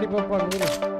Carimbó Panela.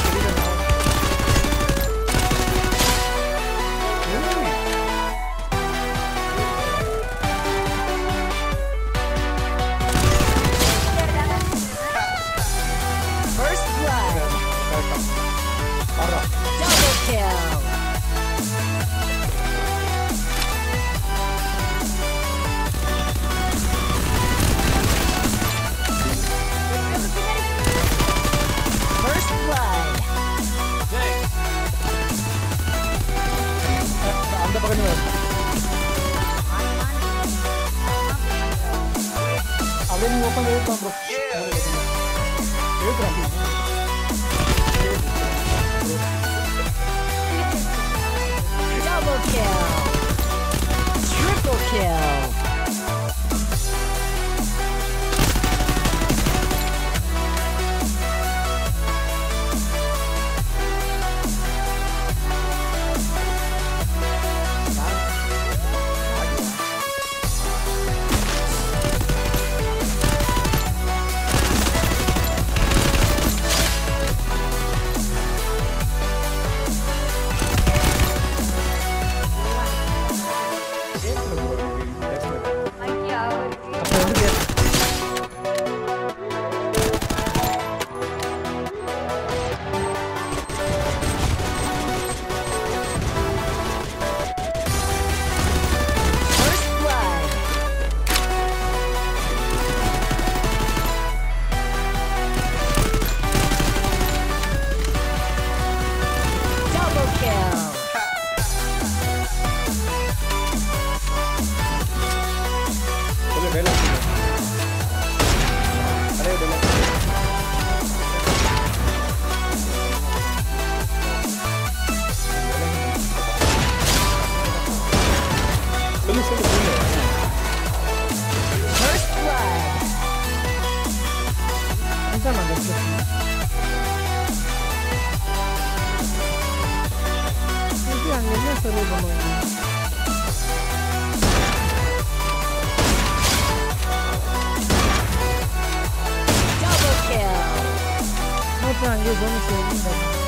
open bro. Wait, Double kill. Triple kill. First blood. totally. Double kill! No problem, you're going to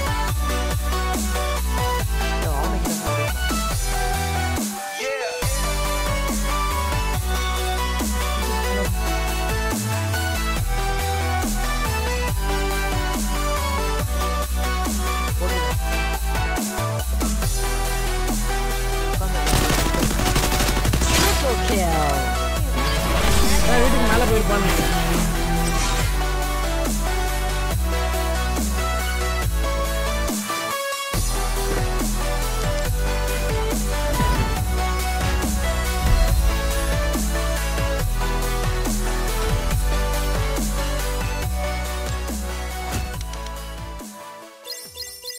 one.